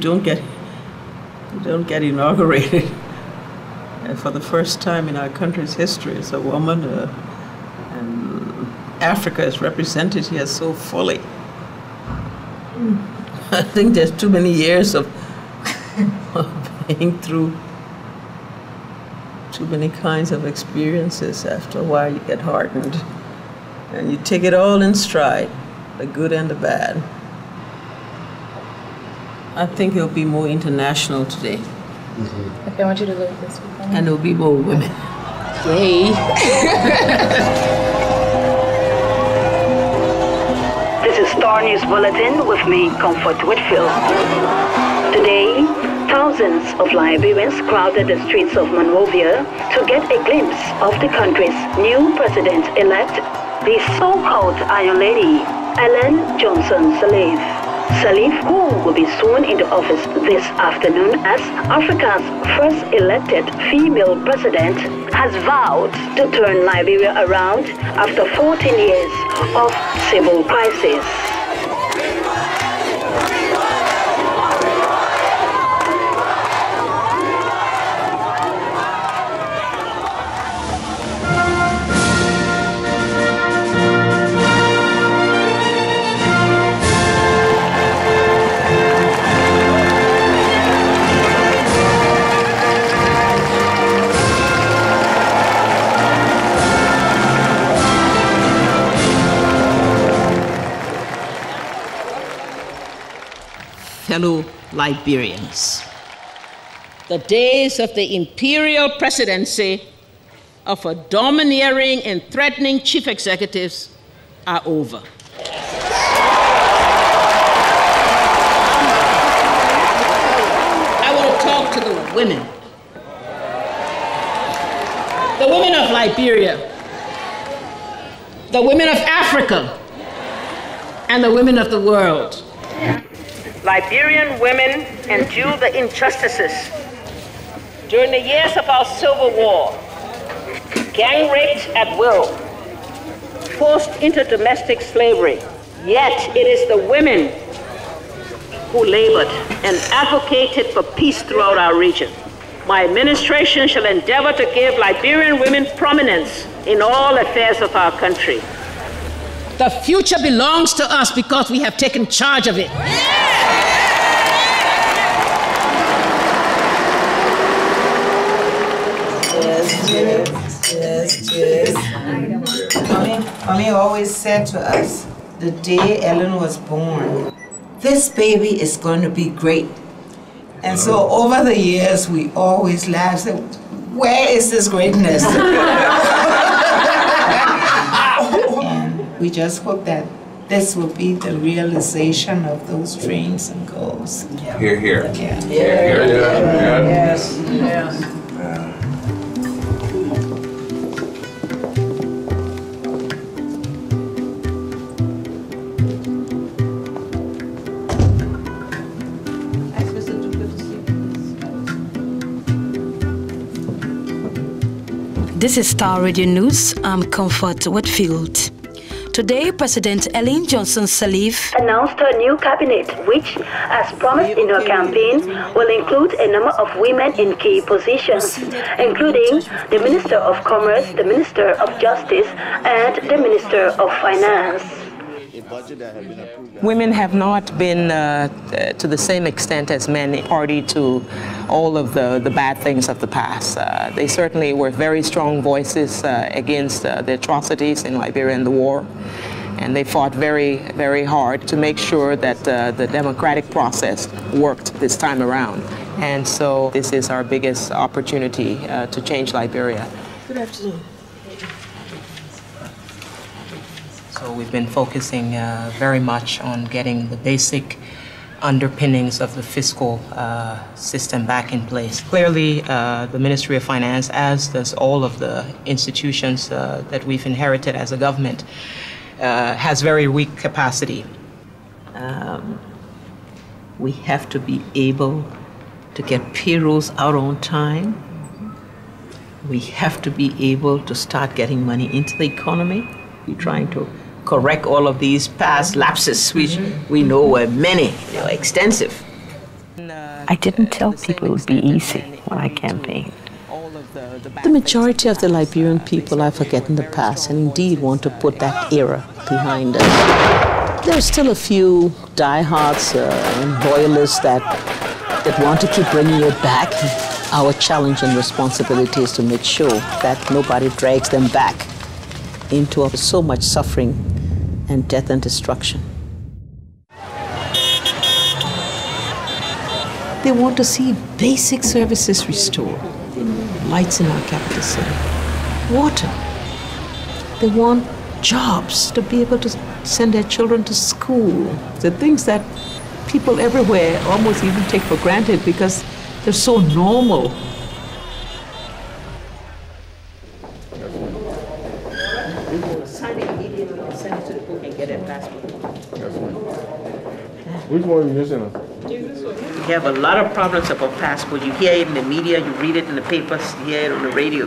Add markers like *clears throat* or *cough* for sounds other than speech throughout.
don't get you don't get inaugurated. And for the first time in our country's history, as a woman, uh, and Africa is represented here so fully. *laughs* I think there's too many years of, *laughs* of being through too many kinds of experiences. After a while, you get hardened, and you take it all in stride, the good and the bad. I think it'll be more international today. Mm-hmm. Okay, I want you to look at this way. And there'll be more women. Yay. *laughs* this is Star News Bulletin with me, Comfort Whitfield. Today, thousands of Liberians crowded the streets of Monrovia to get a glimpse of the country's new president-elect, the so-called Iron Lady, Ellen Johnson Sirleaf. Sirleaf, who will be sworn into office this afternoon as Africa's first elected female president, has vowed to turn Liberia around after 14 years of civil crisis. Fellow Liberians. The days of the imperial presidency of a domineering and threatening chief executives are over. I want to talk to the women. The women of Liberia, the women of Africa, and the women of the world. Liberian women endure the injustices during the years of our civil war, gang raped at will, forced into domestic slavery. Yet it is the women who labored and advocated for peace throughout our region. My administration shall endeavor to give Liberian women prominence in all affairs of our country. The future belongs to us because we have taken charge of it. Yes, yes, yes, yes. Mommy, Mommy always said to us, the day Ellen was born, this baby is going to be great. And so oh. over the years, we always laughed, said, where is this greatness? *laughs* and We just hope that this will be the realization of those dreams and goals. Here, here. Yeah. Here, here. Yes, yes. This is Star Radio News. I'm Comfort Whitfield. Today, President Ellen Johnson Sirleaf announced her new cabinet, which, as promised in her campaign, will include a number of women in key positions, including the Minister of Commerce, the Minister of Justice, and the Minister of Finance. Women have not been uh, to the same extent as men party to all of the, the bad things of the past. Uh, they certainly were very strong voices uh, against uh, the atrocities in Liberia and the war. And they fought very, very hard to make sure that uh, the democratic process worked this time around. And so this is our biggest opportunity uh, to change Liberia. Good afternoon. So we've been focusing uh, very much on getting the basic underpinnings of the fiscal uh, system back in place. Clearly, uh, the Ministry of Finance, as does all of the institutions uh, that we've inherited as a government, uh, has very weak capacity. Um, we have to be able to get payrolls out on time. We have to be able to start getting money into the economy. We're trying to correct all of these past lapses, which we know were many, they were extensive. I didn't tell people it would be easy when I campaigned. The majority of the Liberian people are forgetting the past and indeed want to put that era behind us. There are still a few diehards uh, and loyalists that, that want to keep bringing it back. Our challenge and responsibility is to make sure that nobody drags them back into so much suffering and death and destruction. They want to see basic services restored lights in our capital city, water. They want jobs to be able to send their children to school. The things that people everywhere almost even take for granted because they're so normal. Which one you missing? We have a lot of problems about passport. You hear it in the media, you read it in the papers, you hear it on the radio.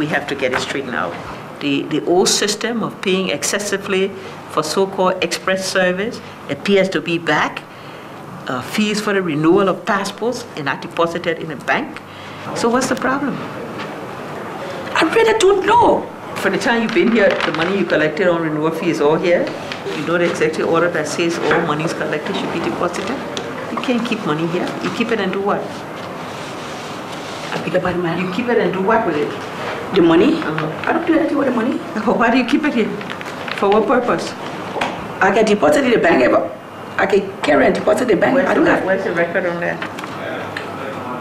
We have to get it straightened out. The, the old system of paying excessively for so-called express service appears to be back. Uh, fees for the renewal of passports are not deposited in a bank. So what's the problem? I really don't know. For the time you've been here, the money you collected on renewal fee is all here. You know the executive order that says all money is collected should be deposited. You can't keep money here. You keep it and do what? You keep it and do what with it? The money? Uh-huh. I don't do anything with the money. *laughs* Why do you keep it here? For what purpose? I can deposit it in the bank, but I can carry and deposit in the bank. Where's I don't the, that. where's the record on that?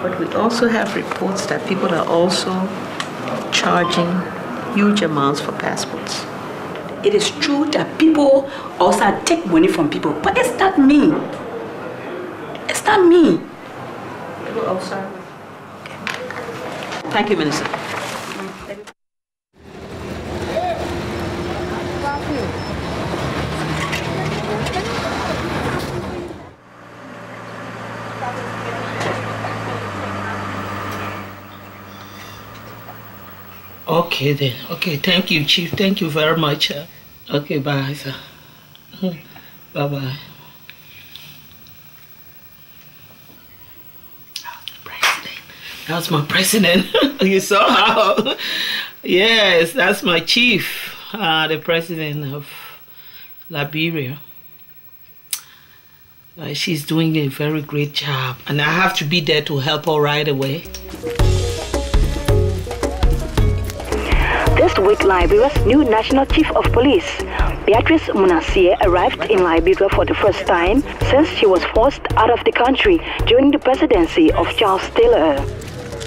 But we also have reports that people are also charging huge amounts for passports. It is true that people also take money from people, but it's not me. It's not me. Thank you, Minister. Okay then. Okay, thank you, Chief. Thank you very much. Uh, okay, bye, sir. bye bye. That's my president. *laughs* you saw how? yes, that's my chief, uh, the president of Liberia. Uh, she's doing a very great job, and I have to be there to help her right away. This week, Liberia's new National Chief of Police, Beatrice Munah Sieh, arrived in Liberia for the first time since she was forced out of the country during the presidency of Charles Taylor.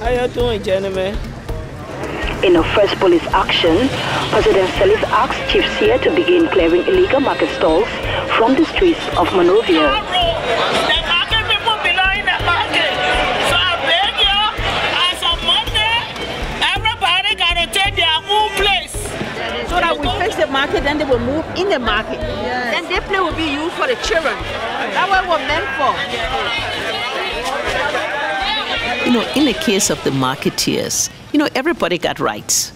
How you doing, gentlemen? In her first police action, President Sirleaf asked Chief Sieh to begin clearing illegal market stalls from the streets of Monrovia. Market, then they will move in the market. Then their play will be used for the children. That's what we're meant for. You know, in the case of the marketeers, you know, everybody got rights.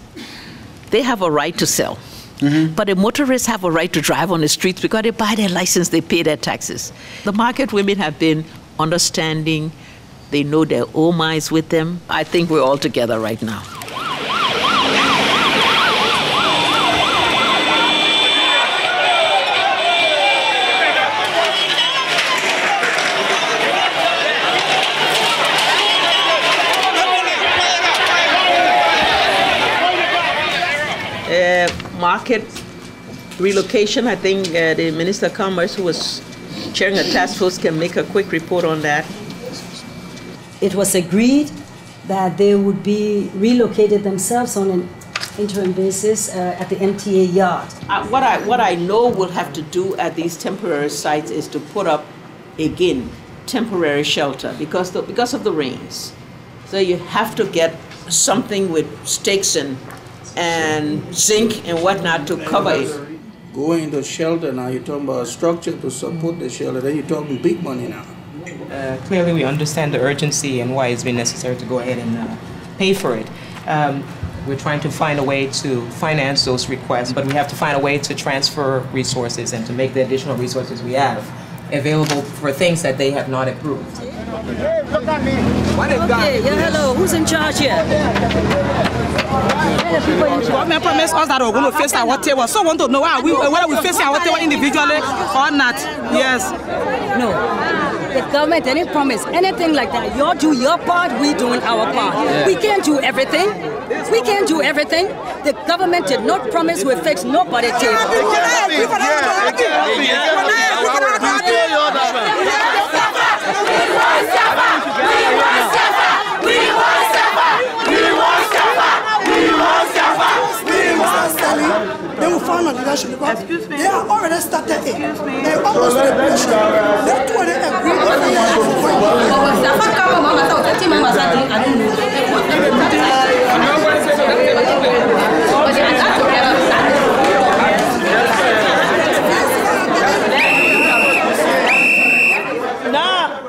They have a right to sell. Mm-hmm. But the motorists have a right to drive on the streets because they buy their license, they pay their taxes. The market women have been understanding, they know their own minds with them. I think we're all together right now. Uh, market relocation, I think uh, the Minister of Commerce, who was chairing a task force, can make a quick report on that. It was agreed that they would be relocated themselves on an interim basis uh, at the MTA yard. Uh, what I what I know we'll have to do at these temporary sites is to put up again temporary shelter because the, because of the rains. So you have to get something with stakes and and zinc and whatnot to cover it. Going to shelter now, you're talking about a structure to support the shelter, then you're talking big money now. Uh, clearly, we understand the urgency and why it's been necessary to go ahead and uh, pay for it. Um, we're trying to find a way to finance those requests, but we have to find a way to transfer resources and to make the additional resources we have available for things that they have not approved. Okay, yeah, hello. Who's in charge here? Government promised us that we're going to face our table. So I want to know how we, whether we face our table individually or not. Yes. No. The government didn't promise anything like that. You do your part, we doing our part. Yeah. We can't do everything. We can't do everything. The government did not promise we fix nobody's table. Will find a leadership because they are already started it. They almost in a position. They two of them agree Now,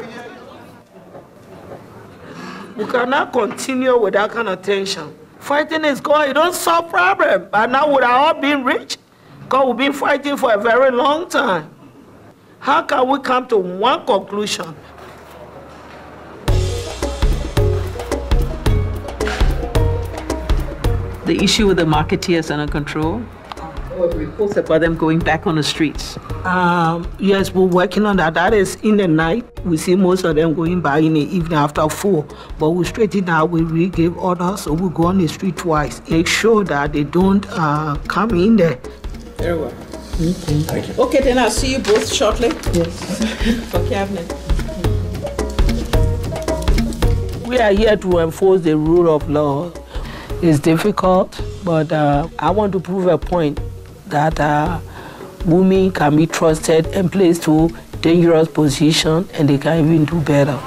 we cannot continue with that kind of tension. Fighting is going, it don't solve problem. But now we are all being rich, because we've been fighting for a very long time. How can we come to one conclusion? The issue with the marketeers under control? Or reports about them going back on the streets? Um, yes, we're working on that. That is in the night. We see most of them going by in the evening after four. But we straighten out, we re give orders, so we go on the street twice. Make sure that they don't uh, come in there. Very well. Thank you. Okay, then I'll see you both shortly. Yes. *laughs* For cabinet. We are here to enforce the rule of law. It's difficult, but uh, I want to prove a point that uh, women can be trusted and placed to dangerous position and they can even do better.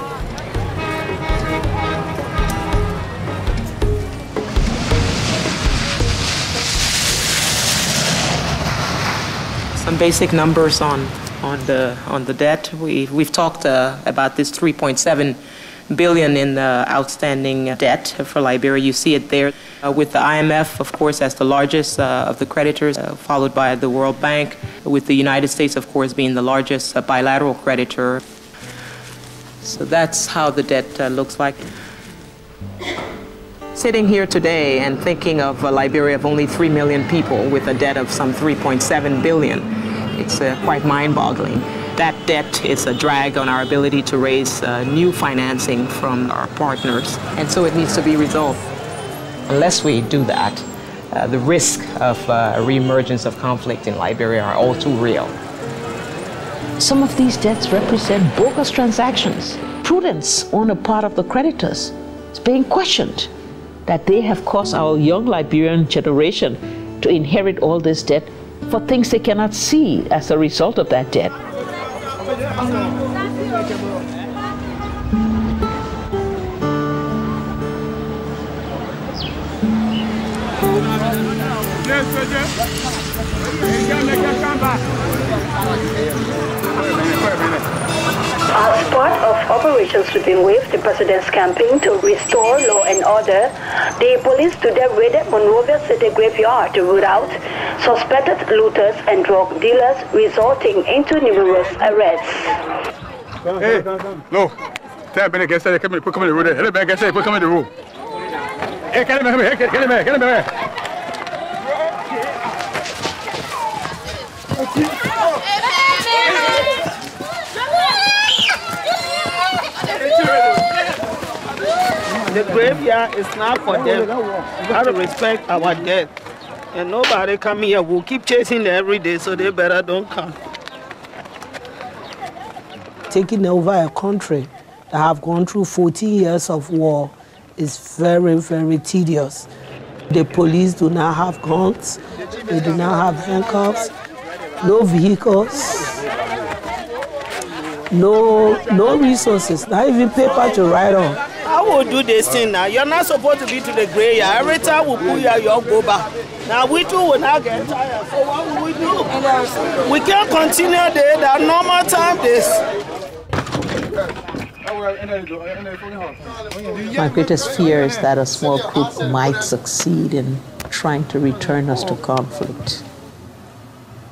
Some basic numbers on on the on the debt. We we've talked uh, about this 3.7 billion in the outstanding debt for Liberia. You see it there uh, with the IMF, of course, as the largest uh, of the creditors, uh, followed by the World Bank, with the United States, of course, being the largest uh, bilateral creditor. So that's how the debt uh, looks like. Sitting here today and thinking of a Liberia of only 3 million people with a debt of some 3.7 billion, it's uh, quite mind-boggling. That debt is a drag on our ability to raise uh, new financing from our partners, and so it needs to be resolved. Unless we do that, uh, the risk of uh, a reemergence of conflict in Liberia are all too real. Some of these debts represent bogus transactions. Prudence on the part of the creditors is being questioned. That they have caused our young Liberian generation to inherit all this debt for things they cannot see as a result of that debt. As part of Operation Sweeping Wave, the president's campaign to restore law and order, the police today raided Monrovia City graveyard to root out suspected looters and drug dealers, resulting into numerous arrests. Hey, no. Tell Benny, get started. Come in, put come in the room. Hey, Benny, get started. Put come in the room. Hey, get him, come here. Get him, get him, get The graveyard is not for them. We gotta respect our dead. And nobody come here. We'll keep chasing them every day, so they better don't come. Taking over a country that have gone through 14 years of war is very, very tedious. The police do not have guns. They do not have handcuffs. No vehicles. No, no resources. Not even paper to write on. How will do this thing now? You're not supposed to be to the graveyard. Every time we pull you out, you'll go back. Now we too will not get tired. So what will we do? We can't continue the, the normal time this. My greatest fear is that a small group might succeed in trying to return us to conflict.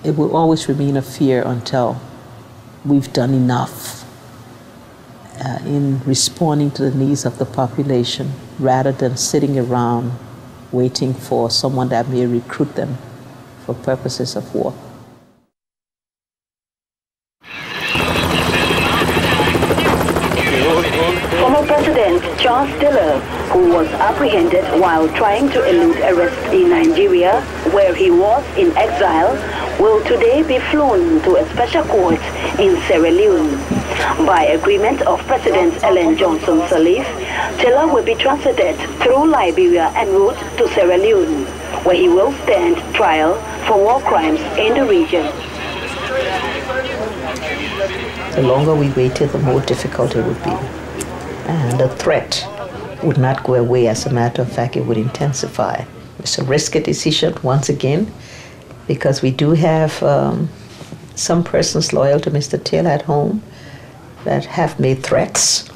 It will always remain a fear until we've done enough uh, in responding to the needs of the population rather than sitting around waiting for someone that may recruit them for purposes of war. Former President Charles Taylor, who was apprehended while trying to elude arrest in Nigeria, where he was in exile, will today be flown to a special court in Sierra Leone. By agreement of President Ellen Johnson Sirleaf, Taylor will be transited through Liberia en route to Sierra Leone, where he will stand trial for war crimes in the region. The longer we waited, the more difficult it would be. And the threat would not go away. As a matter of fact, it would intensify. It's a risky decision, once again, because we do have um, some persons loyal to Mr. Taylor at home that have made threats.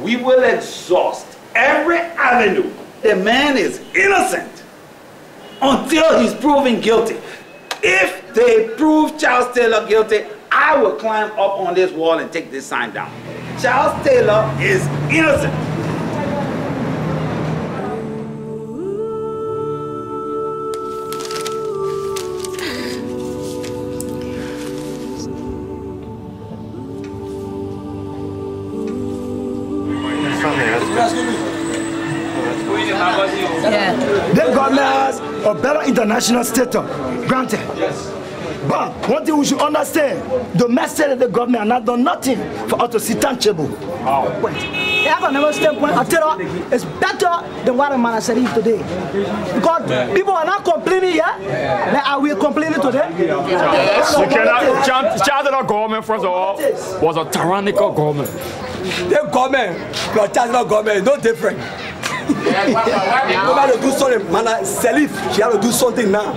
We will exhaust every avenue. The man is innocent until he's proven guilty. If they prove Charles Taylor guilty, I will climb up on this wall and take this sign down. Charles Taylor is innocent. International status, granted. But one thing we should understand, domestic of the government have not done nothing for us to see tangible. Wait. Yeah, I never standpoint, I tell you, it's better than what a man has said today. Because people are not complaining yet. Like, are we complaining today? You cannot, Chad, Chad government, first of all, was a tyrannical government. The government plus Chancellor government no different. Nobody do something, man. Sirleaf, she have to do something now.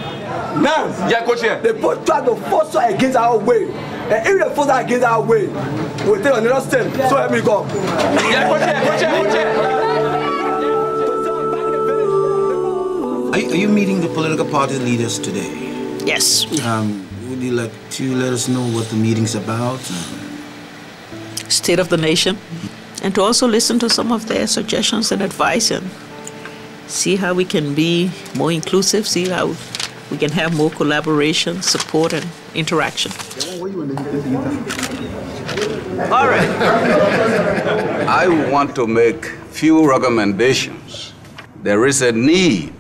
Now, yeah, coach here. They both try to force her against our way. And if they force her against our way, we'll take another step. So help me God. Yeah, coach here, coach here, coach here. Are you, are you meeting the political party leaders today? Yes. Um, would you like to let us know what the meeting's about? State of the nation, and to also listen to some of their suggestions and advice and see how we can be more inclusive, see how we can have more collaboration, support, and interaction. All right. I want to make few recommendations. There is a need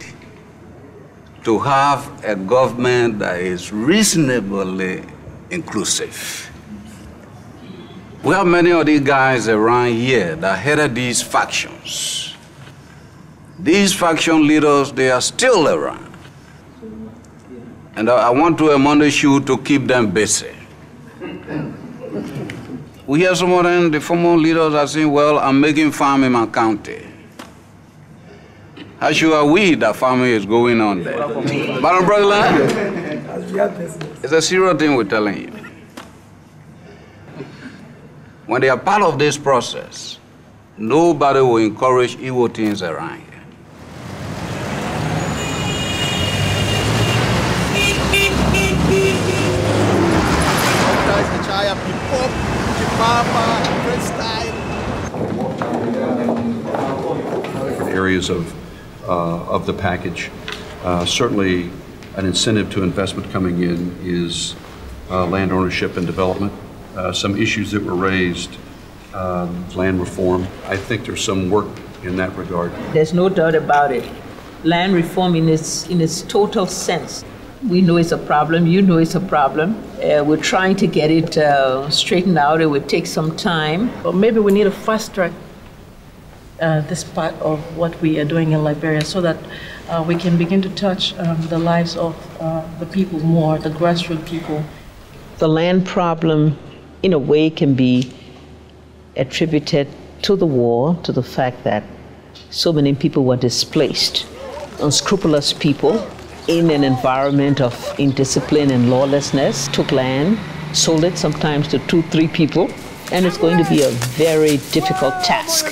to have a government that is reasonably inclusive. We have many of these guys around here that headed these factions. These faction leaders, they are still around. And I want to admonish you to keep them busy. *laughs* We hear some of them, the former leaders are saying, well, I'm making farm in my county. How sure are we that farming is going on there? Brotherland, it's a serious thing we're telling you. When they are part of this process, nobody will encourage evil things around here. different areas of, uh, of the package. Uh, certainly, an incentive to investment coming in is uh, land ownership and development. Uh, some issues that were raised, um, land reform. I think there's some work in that regard. There's no doubt about it. Land reform in its in its total sense. We know it's a problem. You know it's a problem. Uh, we're trying to get it uh, straightened out. It would take some time. But maybe we need to fast track uh, this part of what we are doing in Liberia so that uh, we can begin to touch um, the lives of uh, the people more, the grassroots people. The land problem, in a way, can be attributed to the war, to the fact that so many people were displaced, unscrupulous people in an environment of indiscipline and lawlessness took land, sold it sometimes to two, three people, and it's going to be a very difficult task.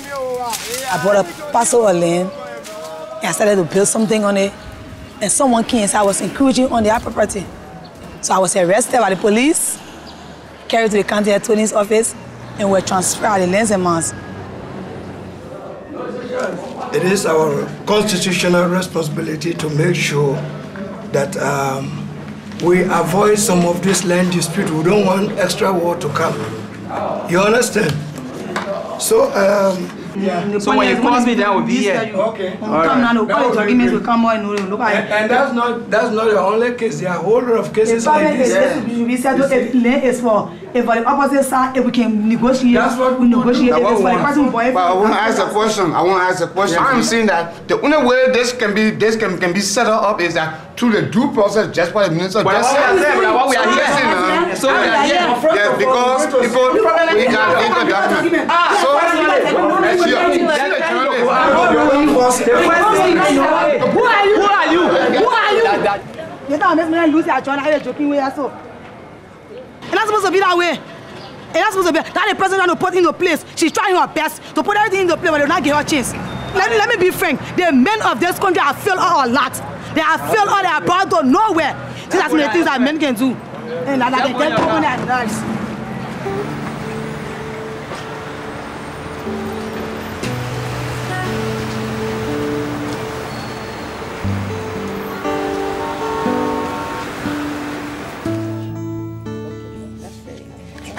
I bought a parcel of land and I started to build something on it. And someone came and said I was encroaching on their property. So I was arrested by the police, carried to the county attorney's office and were transferred at the lands and mass. It is our constitutional responsibility to make sure that um, we avoid some of this land dispute. We don't want extra war to come. You understand? So, um, The So point when is, you call me, then I will be this here. you- Okay. When All we come now, no, That all the was very documents will come out and look at and, it. and that's not that's not the only case. There are a whole lot of cases like problem is, this. this should be land is for, if for the opposite side, if we can negotiate, That's what we negotiate. If it's for the person want- boy. But I want to ask a question. I want to ask a question. I'm saying that the only way this can be this can, can be set up is that through the due process, just what the minister Well, just what we are said. saying, well, what we are here. Listen, uh, So we are here. Yes, because people we can get the document. So, you-. Who are you? Who are you? Who are you? You don't make me lose your job. How you joking way so? It's not supposed to be that way. It's not supposed to be. That the president to put into place. She's trying her best to put everything into place, but they will not give her chance. Let me, let me be frank. The men of this country have failed her a lot. They have failed her. They are brought to nowhere. Some of the things that men can do. And that they get broken their lives.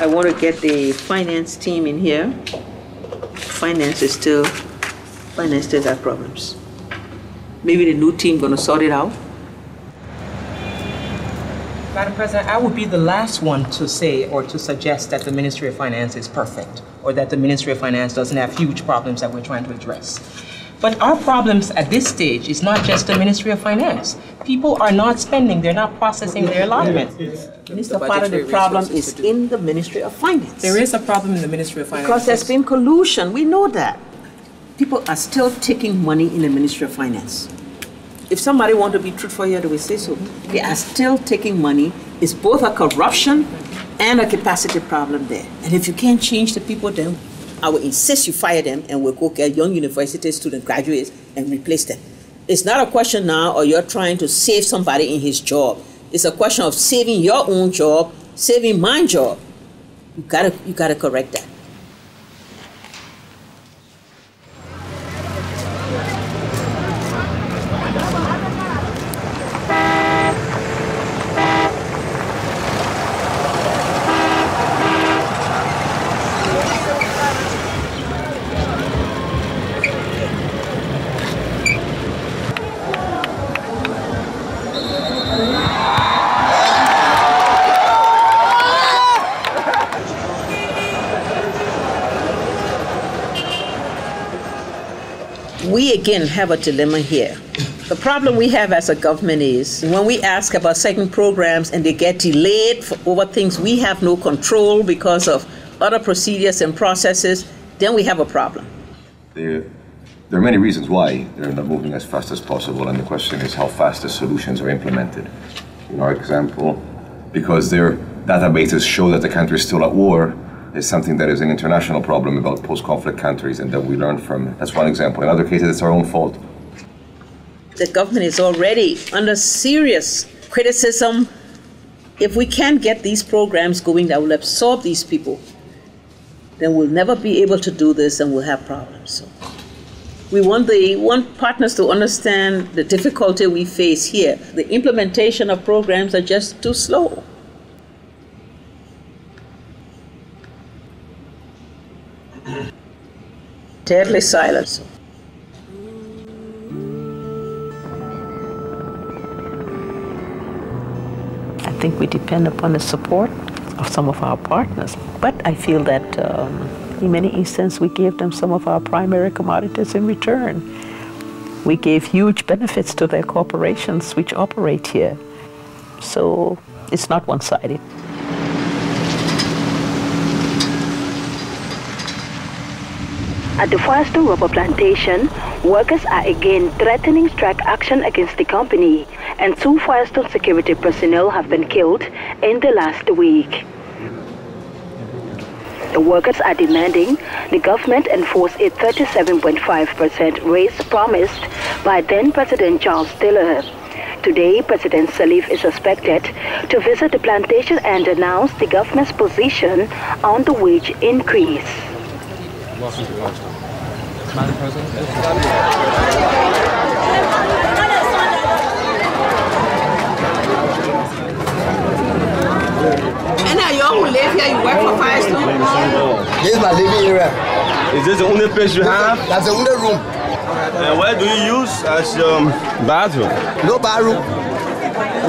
I want to get the finance team in here. Finance is still, finance still got problems. Maybe the new team gonna sort it out. Madam President, I would be the last one to say or to suggest that the Ministry of Finance is perfect or that the Ministry of Finance doesn't have huge problems that we're trying to address. But our problems at this stage is not just the Ministry of Finance. People are not spending, they're not processing their allotment. Minister, part of the problem is in the Ministry of Finance. There is a problem in the Ministry of Finance. Because there's been collusion, we know that. People are still taking money in the Ministry of Finance. If somebody want to be truthful here, they will say so. They are still taking money. It's both a corruption and a capacity problem there. And if you can't change the people, then I will insist you fire them and we'll go get young university student graduates and replace them. It's not a question now, or you're trying to save somebody in his job. It's a question of saving your own job, saving my job. You gotta, you gotta correct that. Again have a dilemma here. The problem we have as a government is when we ask about certain programs and they get delayed over things we have no control because of other procedures and processes, then we have a problem. There, there are many reasons why they're not moving as fast as possible, and the question is how fast the solutions are implemented. In our example, because their databases show that the country is still at war, is something that is an international problem about post-conflict countries, and that we learn from. That's one example. In other cases, it's our own fault. The government is already under serious criticism. If we can't get these programs going that will absorb these people, then we'll never be able to do this and we'll have problems. So we want the want partners to understand the difficulty we face here. The implementation of programs are just too slow. Deadly silence. I think we depend upon the support of some of our partners. But I feel that um, in many instances we gave them some of our primary commodities in return. We gave huge benefits to their corporations which operate here. So it's not one At the Firestone Rubber Plantation, workers are again threatening strike action against the company, and two Firestone security personnel have been killed in the last week. The workers are demanding the government enforce a 37.5% raise promised by then President Charles Taylor. Today, President Sirleaf is expected to visit the plantation and announce the government's position on the wage increase. Welcome to Pakistan. Madam President. And now y'all who live here, you work for Firestone? This is my living area. Is this the only place you have? That's the only room. And where do you use as your um, bathroom? No bathroom.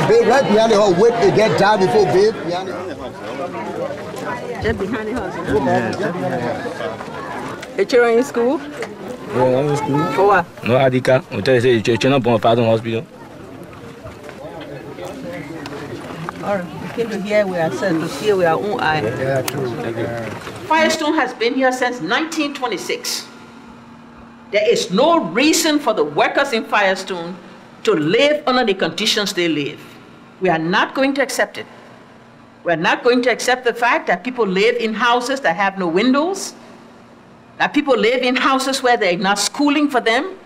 Babe right behind the house. Wait to get down before babe behind the Just behind the house. The children in school? Yeah, I'm in school. For what? No ID card. We tell you, say, you're not born Pardon Hospital. All right, we came to here we ourselves, to see with our own eye. Yeah, true. Firestone has been here since 1926. There is no reason for the workers in Firestone to live under the conditions they live. We are not going to accept it. We are not going to accept the fact that people live in houses that have no windows, that people live in houses where there is not schooling for them.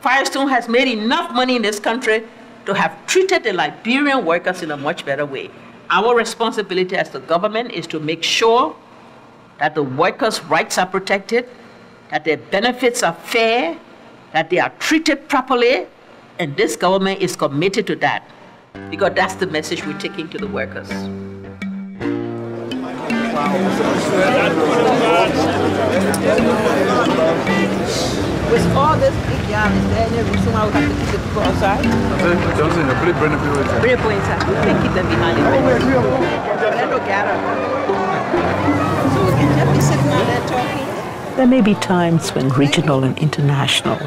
Firestone has made enough money in this country to have treated the Liberian workers in a much better way. Our responsibility as the government is to make sure that the workers' rights are protected, that their benefits are fair, that they are treated properly, and this government is committed to that because that's the message we're taking to the workers. With all this big yam, is there any reason why we have to keep the people outside? Johnson, you put it bring the people inside. Bring people inside. We can't keep them behind the fence. Let them gather. So we can just be sitting out there talking. There may be times when regional and international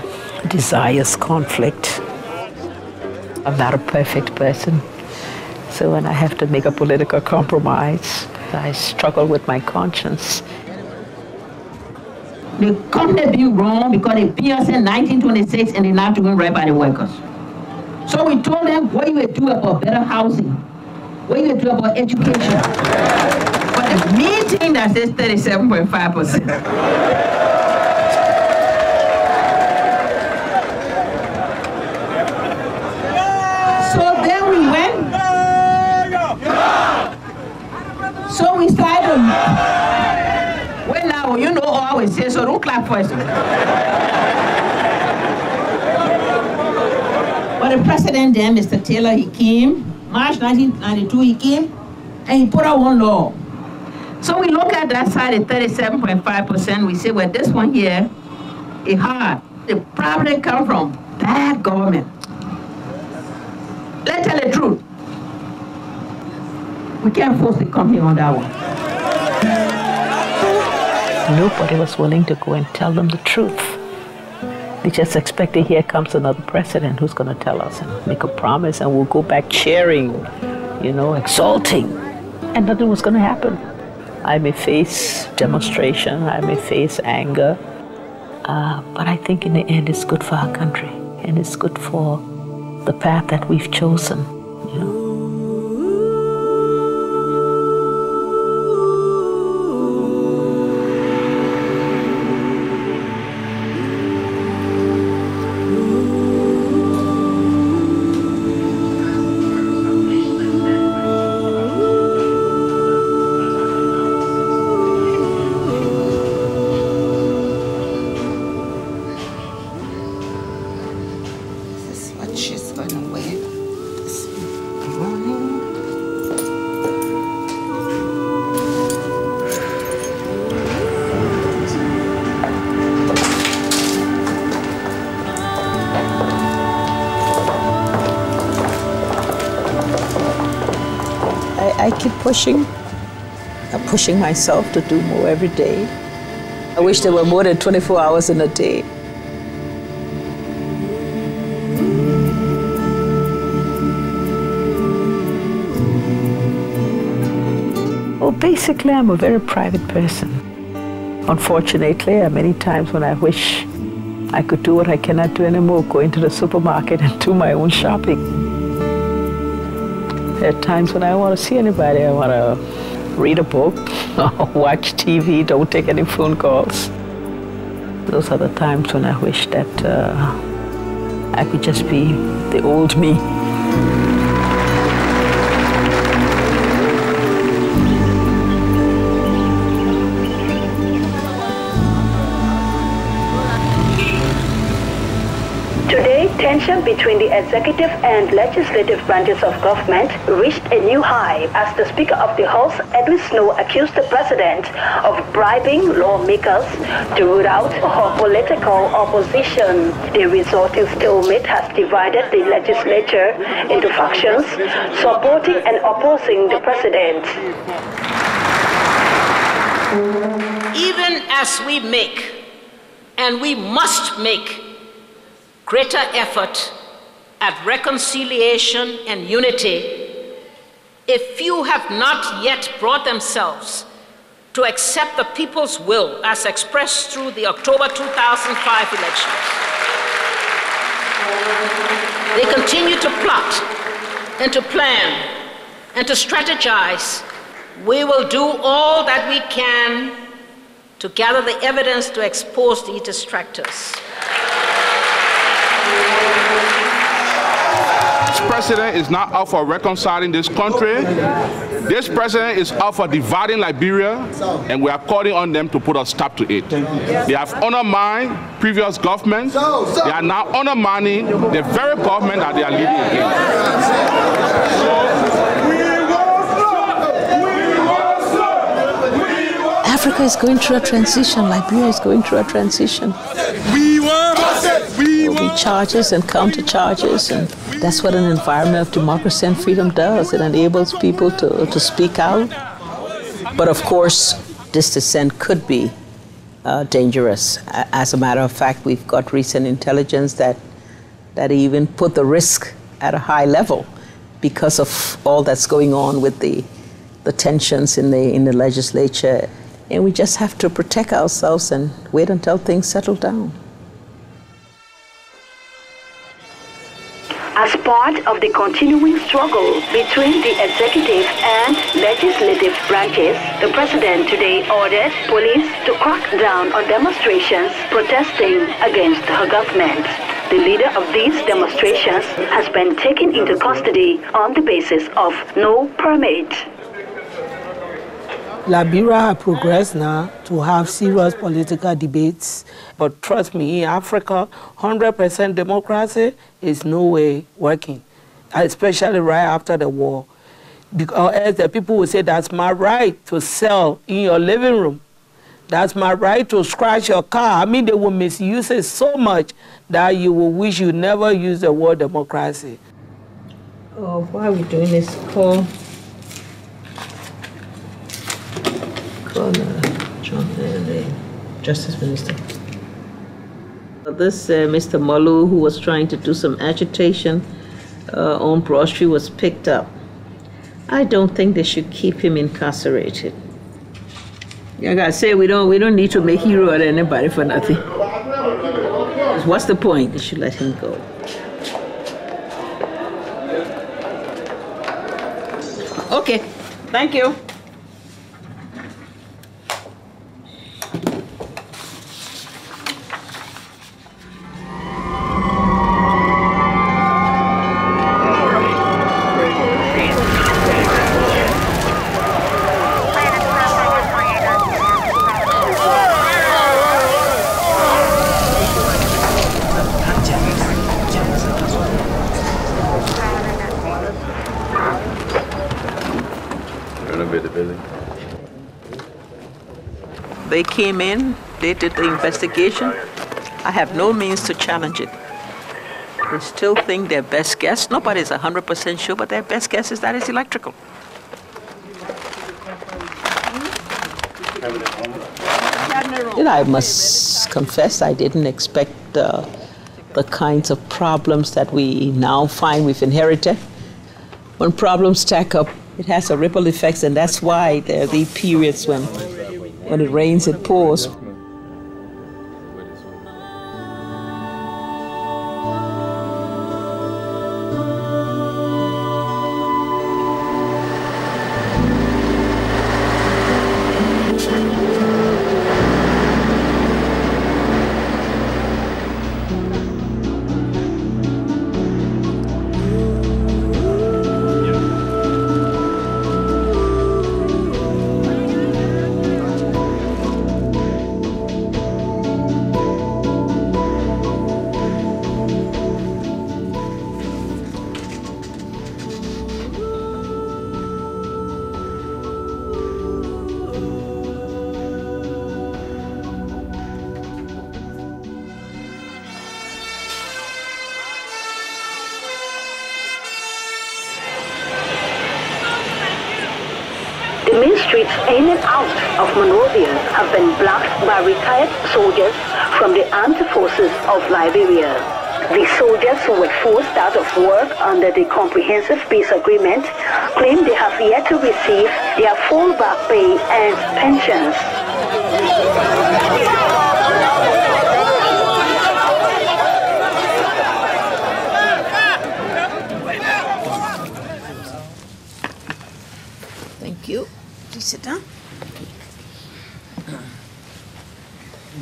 desires conflict. I'm not a perfect person. So when I have to make a political compromise, I struggle with my conscience. They they be wrong because they us in 1926 and they're not doing right by the workers. So we told them what you would do about better housing, what you would do about education. But the meeting that says 37.5%. So then we went. So we started. Well, now you know all I always say, so don't clap first. but the president then, Mr. Taylor, he came, March 1992, he came, and he put out one law. So we look at that side at 37.5%, we say, well, this one here is hard. The problem come from bad government. Let's tell the truth. We can't force the company on that one. Nobody was willing to go and tell them the truth. They just expected here comes another president who's going to tell us and make a promise, and we'll go back cheering, you know, exulting. And nothing was going to happen. I may face demonstration, I may face anger, uh, but I think in the end it's good for our country and it's good for the path that we've chosen. I, keep pushing. I'm pushing myself to do more every day. I wish there were more than 24 hours in a day. Well, basically, I'm a very private person. Unfortunately, many times when I wish I could do what I cannot do anymore, go into the supermarket *laughs* and do my own shopping. Are times when I want to see anybody. I want to read a book *laughs* watch TV, don't take any phone calls. Those are the times when I wish that uh, I could just be the old me. Tension between the executive and legislative branches of government reached a new high as the Speaker of the House, Edwin Snowe, accused the President of bribing lawmakers to root out her political opposition. The resulting stalemate has divided the legislature into factions supporting and opposing the President. Even as we make, and we must make, greater effort at reconciliation and unity, if few have not yet brought themselves to accept the people's will as expressed through the October 2005 elections. They continue to plot and to plan and to strategize. We will do all that we can to gather the evidence to expose the distractors. This president is not out for reconciling this country. This president is out for dividing Liberia, and we are calling on them to put a stop to it. They have undermined previous governments. They are now undermining the very government that they are leading Africa is going through a transition. Liberia is going through a transition. We want There will be charges and counter charges, and that's what an environment of democracy and freedom does. It enables people to, to speak out. But of course, this dissent could be uh, dangerous. As a matter of fact, we've got recent intelligence that that even put the risk at a high level because of all that's going on with the the tensions in the in the legislature. And we just have to protect ourselves and wait until things settle down. As part of the continuing struggle between the executive and legislative branches, the president today ordered police to crack down on demonstrations protesting against her government. The leader of these demonstrations has been taken into custody on the basis of no permit. Liberia has progressed now to have serious political debates. But trust me, in Africa, 100% democracy is no way working, especially right after the war. Because else the people will say, that's my right to sell in your living room. That's my right to scratch your car. I mean, they will misuse it so much that you will wish you never use the word democracy. Oh, why are we doing this call? Uh, John, Justice Minister. This uh, Mr. Malu, who was trying to do some agitation uh, on Broad Street, was picked up. I don't think they should keep him incarcerated. Like I say, we don't we don't need to make hero out of anybody for nothing. What's the point? They should let him go. Okay, thank you. They came in, they did the investigation. I have no means to challenge it. They still think their best guess, nobody's 100% sure, but their best guess is that it's electrical. You I must confess I didn't expect uh, the kinds of problems that we now find we've inherited. When problems stack up, it has a ripple effects, and that's why there are the periods when, when it rains, it pours. The Comprehensive Peace Agreement claim they have yet to receive their full back pay and pensions. Thank you. Please sit down.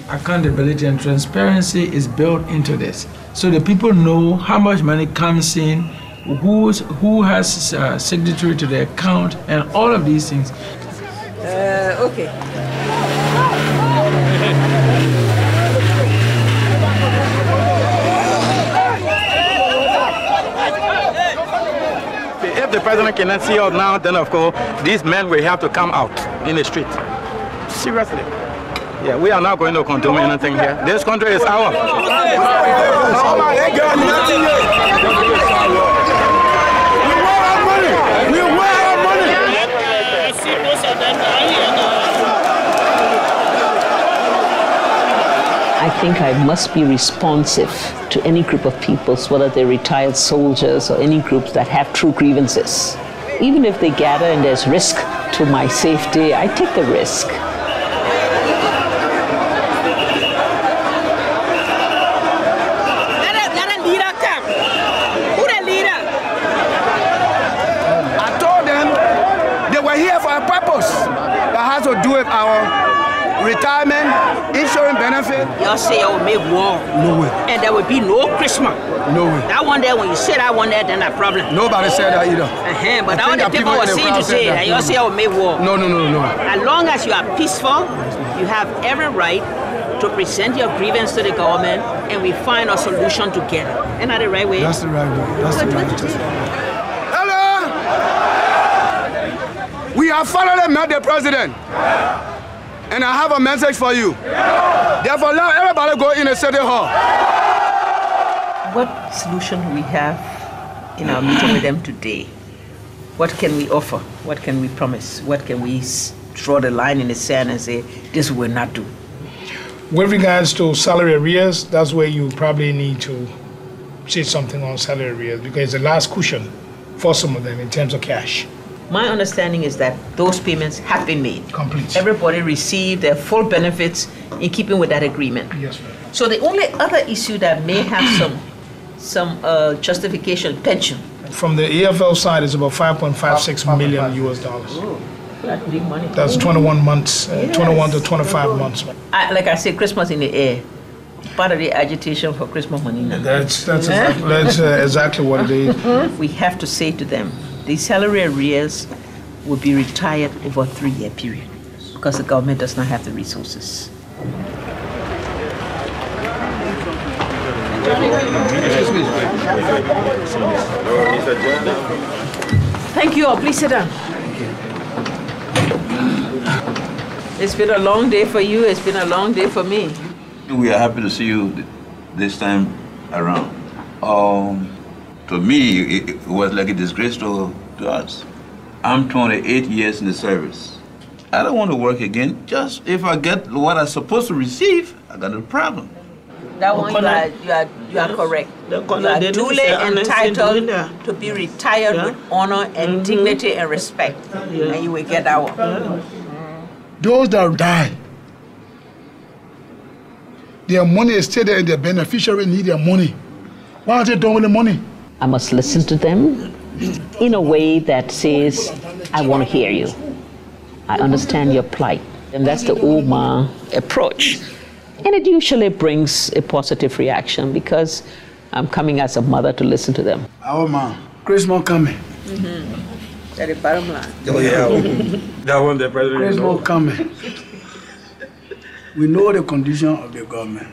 accountability and transparency is built into this. So the people know how much money comes in, who's, who has uh, signatory to the account, and all of these things. Uh, okay. If the president cannot see us now, then of course these men will have to come out in the street. Seriously. Yeah, we are not going to condone anything here. This country is ours. Think I must be responsive to any group of peoples, whether they're retired soldiers or any groups that have true grievances. Even if they gather and there's risk to my safety, I take the risk. Let a, let a leader come. Who the leader? I told them they were here for a purpose that has to do with our retirement, Y'all say y'all will make war. No way. And there will be no Christmas. No way. That one there, when you say that one there, then that problem. Nobody said that either. Uh-huh, but I all the people people were saying to say that. y'all say y'all make war. No, no, no, no. As long as you are peaceful, you have every right to present your grievance to the government and we find a solution together. Isn't that the right way? That's the right way. That's the right way. Hello! We have finally met the president. And I have a message for you. Therefore, let everybody go in the city hall. What solution do we have in our meeting with them today? What can we offer? What can we promise? What can we draw the line in the sand and say, this will not do? With regards to salary arrears, that's where you probably need to say something on salary arrears because it's the last cushion for some of them in terms of cash. My understanding is that those payments have been made. Complete. Everybody received their full benefits in keeping with that agreement. Yes, ma'am. So the only other issue that may have *clears throat* some some uh, justification, pension. From the AFL side, it's about 5.56 million US dollars. That's big money. That's 21 months, uh, 21 to 25 months. I, like I say, Christmas in the air. Part of the agitation for Christmas money now. That's that's *laughs* exactly, that's uh, exactly what it is. we have to say to them, the salary arrears will be retired over a three-year period because the government does not have the resources. Thank you all. Please sit down. It's been a long day for you. It's been a long day for me. We are happy to see you this time around. Um, to me, it, it was like a disgrace to, to. I'm 28 years in the service. I don't want to work again. Just if I get what I'm supposed to receive, I got no problem. That one, you are, you are, you are correct. You are duly entitled to be retired with honor and dignity and respect, and you will get that one. Mm. Those that die, their money is still there and their beneficiary need their money. Why aren't they done with the money? I must listen to them in a way that says, I want to hear you. I understand your plight. And that's the Oma approach. And it usually brings a positive reaction because I'm coming as a mother to listen to them. Our man, Christmas coming. Mm-hmm. That's the bottom line. Oh, yeah. that one, the president. Christmas coming. We know the condition of the government.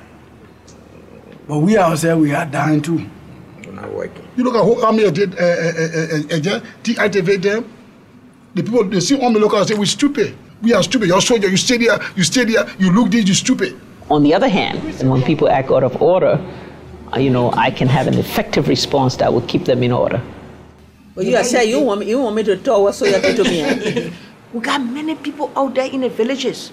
But we ourselves, we are dying too. Not working. You look at who army did uh, uh, uh, uh, uh, deactivate them. The people they see army local and say we stupid. We are stupid. You're soldier. You stay there. You stay there. You look this. You stupid. On the other hand, and when people act out of order, uh, you know, I can have an effective response that will keep them in order. But you are saying you want me, you want me to tell what so you to me. eh? *laughs* We got many people out there in the villages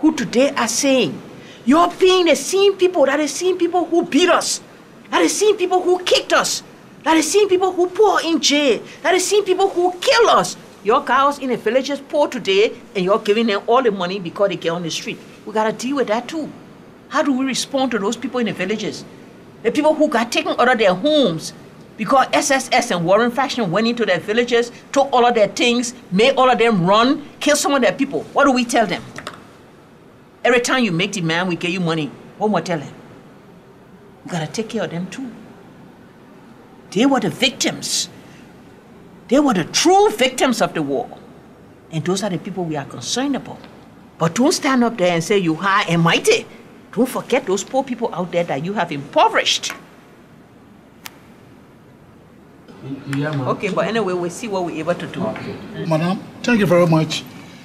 who today are saying, You're being the same people that are the same people who beat us, that is same people who kicked us, that is same people who us in jail, that is same people who kill us. Your cows in the villages poor today, and you're giving them all the money because they get on the street. We gotta deal with that too. How do we respond to those people in the villages? The people who got taken out of their homes because SSS and Warren faction went into their villages, took all of their things, made all of them run, killed some of their people. What do we tell them? Every time you make demand, we give you money. What more tell them? We gotta take care of them too. They were the victims. They were the true victims of the war. And those are the people we are concerned about. But don't stand up there and say you high and mighty. Don't forget those poor people out there that you have impoverished. Okay, but anyway, we'll see what we're able to do. Madam, thank you very much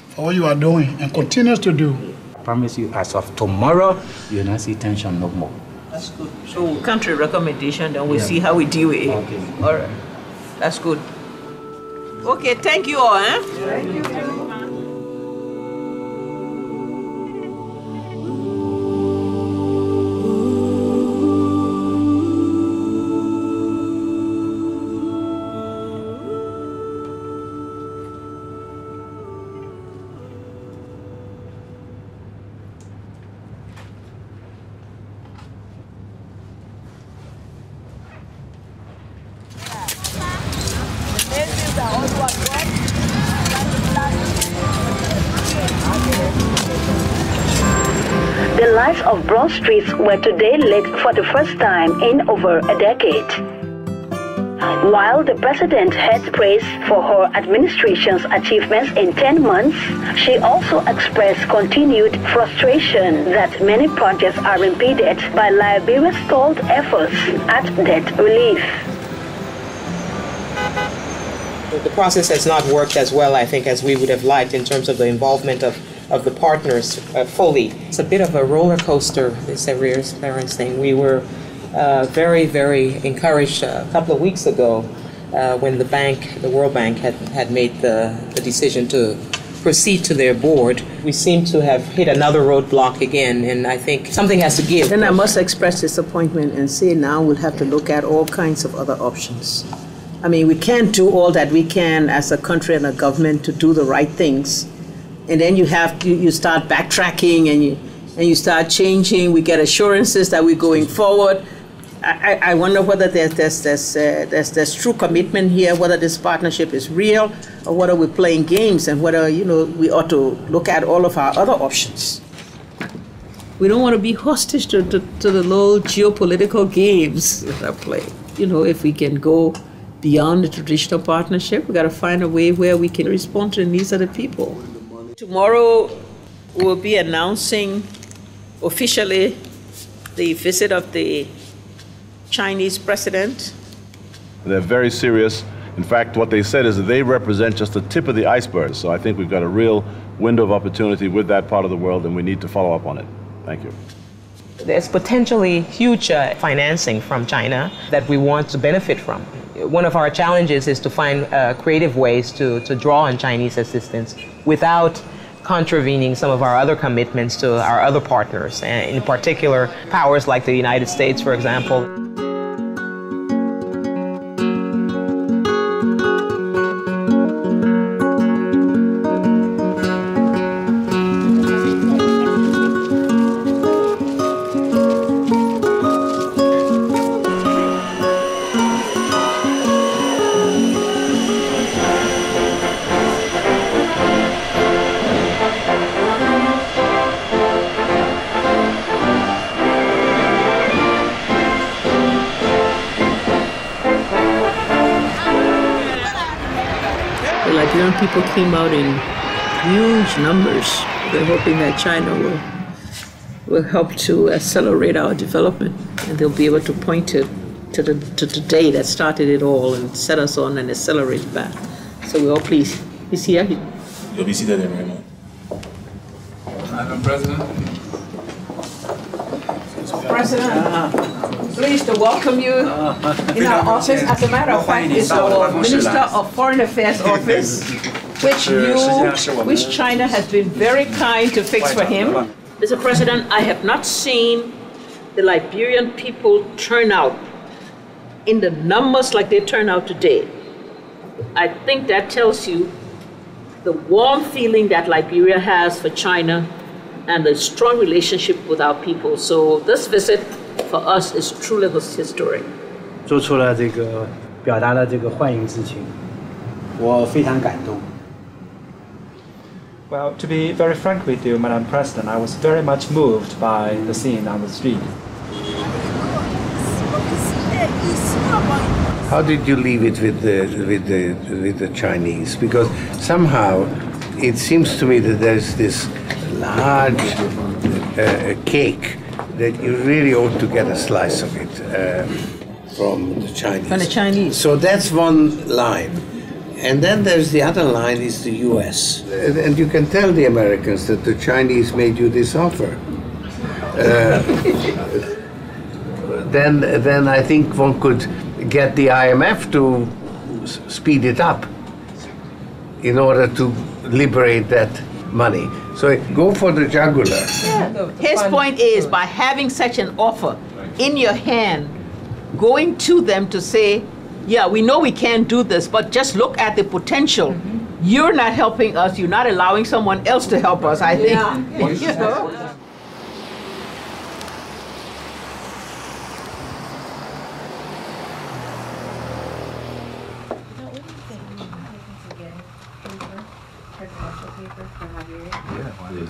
for what you are doing and continues to do. I promise you, as of tomorrow, you will not see tension no more. That's good. So country recommendation, then we'll Yeah. see how we deal with it. Okay. All right. That's good. Okay, thank you all, eh? The lights of Broad Streets were today lit for the first time in over a decade. While the president had praise for her administration's achievements in 10 months, she also expressed continued frustration that many projects are impeded by Liberia's stalled efforts at debt relief. The process has not worked as well, I think, as we would have liked in terms of the involvement of, of the partners uh, fully. It's a bit of a roller coaster, this arrears parents thing. We were uh, very, very encouraged uh, a couple of weeks ago uh, when the bank, the World Bank, had, had made the, the decision to proceed to their board. We seem to have hit another roadblock again, and I think something has to give. Then I must express disappointment and say now we'll have to look at all kinds of other options. I mean, we can't do all that we can as a country and a government to do the right things. And then you have, you, start backtracking and you, and you start changing. We get assurances that we're going forward. I, I I wonder whether there's, there's, there's, uh, there's, there's true commitment here, whether this partnership is real, or whether we're playing games, and whether, you know, we ought to look at all of our other options. We don't want to be hostage to, to, to the little geopolitical games that are played. You know, if we can go beyond the traditional partnership, we got to find a way where we can respond to the needs of the people. Tomorrow, we'll be announcing officially the visit of the Chinese president. They're very serious. In fact, what they said is that they represent just the tip of the iceberg. So I think we've got a real window of opportunity with that part of the world, and we need to follow up on it. Thank you. There's potentially huge uh, financing from China that we want to benefit from. One of our challenges is to find uh, creative ways to, to draw on Chinese assistance without contravening some of our other commitments to our other partners, and in particular, powers like the United States, for example. Came out in huge numbers. We're hoping that China will will help to accelerate our development, and they'll be able to point to to the to the day that started it all and set us on an accelerated path. So we're all pleased. He's here. He- You'll be seated in a moment. Madam President. President, pleased to welcome you ah. in our office. As a matter of fact, it's our Minister of Foreign Affairs *laughs* office which you, which China has been very kind to fix for him. Mr. President, I have not seen the Liberian people turn out in the numbers like they turn out today. I think that tells you the warm feeling that Liberia has for China and the strong relationship with our people. So this visit for us is truly historic. 做出了这个表达了这个欢迎之情，我非常感动。 Well, to be very frank with you, Madam President, I was very much moved by the scene on the street. How did you leave it with the with the with the Chinese? Because somehow it seems to me that there's this large uh, cake that you really ought to get a slice of it uh, from the Chinese. From the Chinese. So that's one line. And then there's the other line is the US. And, and you can tell the Americans that the Chinese made you this offer. Uh, *laughs* then, then I think one could get the IMF to speed it up in order to liberate that money. So go for the jugular. His point is by having such an offer in your hand, going to them to say, yeah, we know we can't do this, but just look at the potential. Mm-hmm. You're not helping us, you're not allowing someone else to help us, I think. Yeah. *laughs* You know?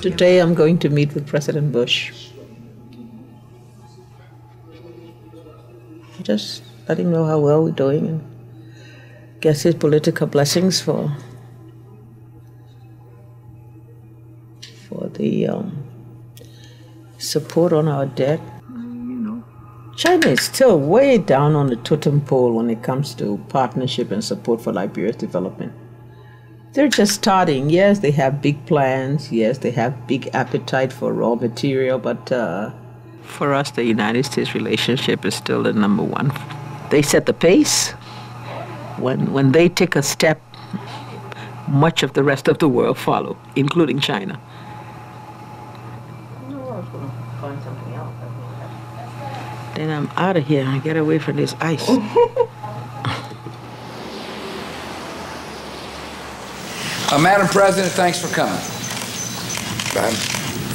Today I'm going to meet with President Bush. Just let him know how well we're doing and get his political blessings for for the um, support on our debt. China is still way down on the totem pole when it comes to partnership and support for Liberia's development. They're just starting. Yes, they have big plans. Yes, they have big appetite for raw material, but uh, for us, the United States relationship is still the number one. They set the pace. When when they take a step, much of the rest of the world follow, including China. Then I'm out of here. I get away from this ice. *laughs* Uh, Madam President, thanks for coming. I'm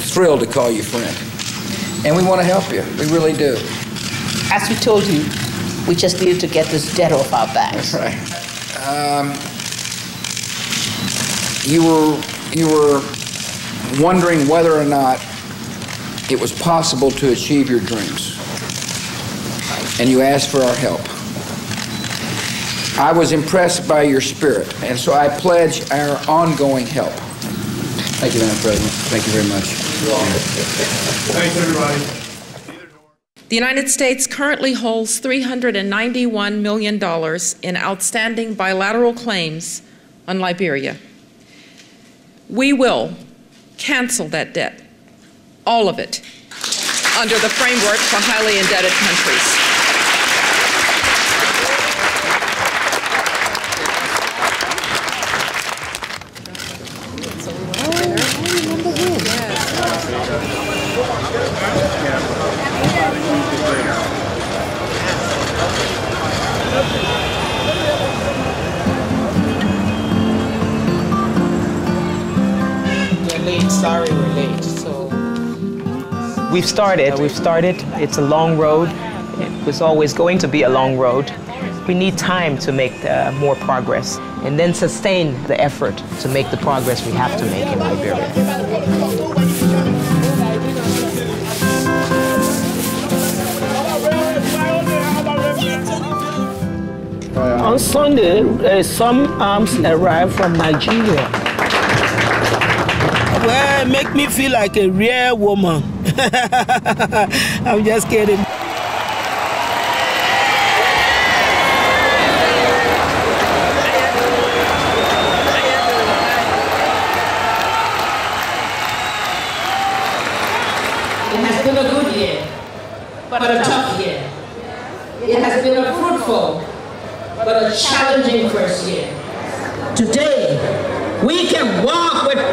thrilled to call you friend. And we want to help you. We really do. As we told you, we just needed to get this debt off our backs. Right. Um, you were you were wondering whether or not it was possible to achieve your dreams, and you asked for our help. I was impressed by your spirit, and so I pledge our ongoing help. Thank you, Madam President. Thank you very much. Thanks, everybody. The United States currently holds $391 million in outstanding bilateral claims on Liberia. We will cancel that debt, all of it, under the framework for highly indebted countries. We've started. We've started. It's a long road. It was always going to be a long road. We need time to make uh, more progress and then sustain the effort to make the progress we have to make in Liberia. On Sunday, uh, some arms arrived from Nigeria. Well, make me feel like a real woman. *laughs* I'm just kidding. It has been a good year, but a tough year. It has been a fruitful, but a challenging first year. Today, we can walk with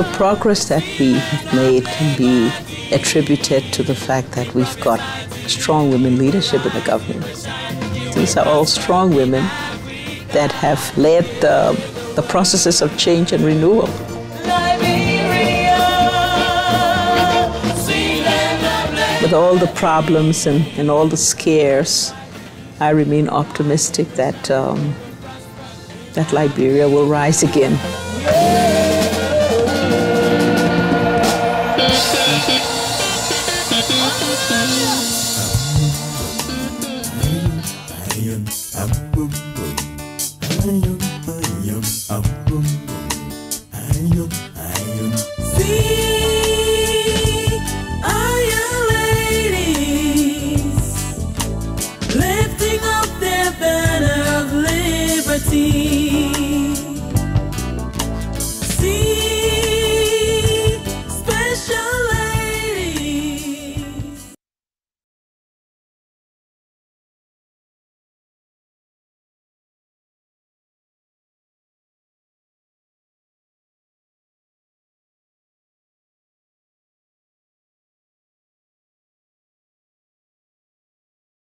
the progress that we have made can be attributed to the fact that we've got strong women leadership in the government. These are all strong women that have led the, the processes of change and renewal. With all the problems and, and all the scares, I remain optimistic that, um, that Liberia will rise again.